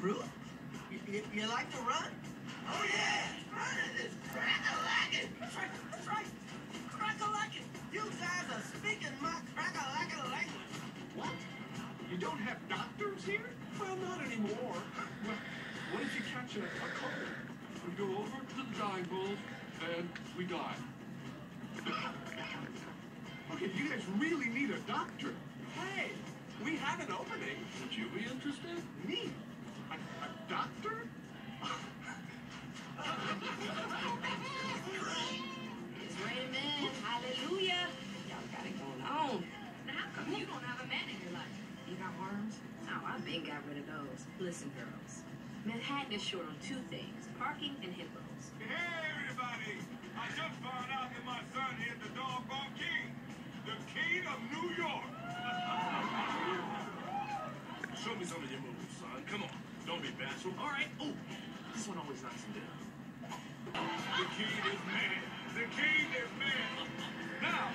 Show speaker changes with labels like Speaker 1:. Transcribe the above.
Speaker 1: You like to run? Oh, yeah. Running is crack-a-lackin'. That's right. That's right. Crack-a-lackin'. You guys are speaking my crack-a-lackin' language.
Speaker 2: What? You don't have doctors here? Well, not anymore. Well, what if you catch a, a cold? We go over to the dying pool and we die. okay, you guys really need a doctor. Hey, we have an opening. Would you be interested? Me? Doctor?
Speaker 3: It's raining. Hallelujah. Y'all got it going on.
Speaker 4: Now, how come you don't have a man in your life?
Speaker 3: You got worms? Oh, I've been got rid of those. Listen, girls. Manhattan is short on two things parking and
Speaker 2: Bashful. All right. Oh, this one always knocks him down.
Speaker 5: The king is man. The king is man. Now,